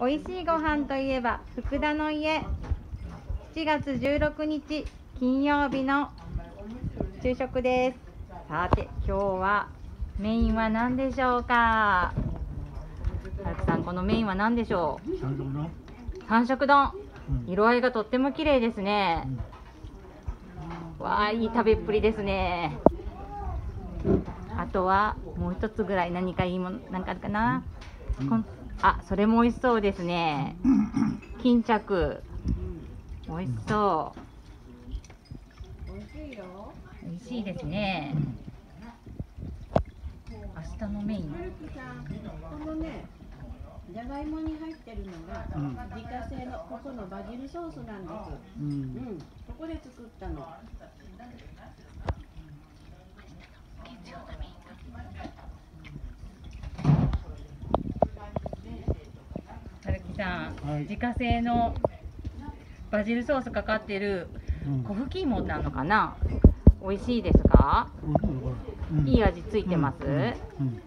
美味しいご飯といえば福田の家。7月16日金曜日の昼食です。さて今日はメインは何でしょうか？はるさんこのメインは何でしょう？三色丼。うん。色合いがとっても綺麗ですね。わあいい食べっぷりですね。あとはもう一つぐらい何かいいものなんかあるかな、うんあそれも美味しそうですね。巾着。美味しそう。美味しいよ。美味しいですね。明日のメイン。このね、じゃがいもに入ってるのが、うん自家製のここのバジルソースなんです。ううんん、ここで作ったの。はるきさん、はい。自家製のバジルソースかかってるうん。小吹き芋なのかな？美味しいですか？うん。いい味ついてます？うんうん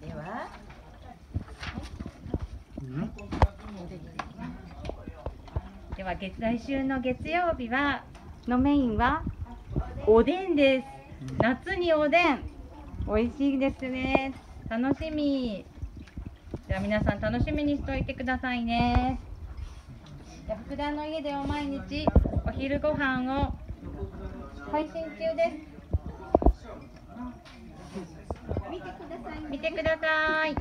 では、うん。では。月来週の月曜日はのメインはおでんです。夏におでん。美味しいですね。楽しみじゃあ皆さん楽しみにしておいてくださいねじゃあ福田の家では毎日お昼ご飯を配信中です見てください。見てください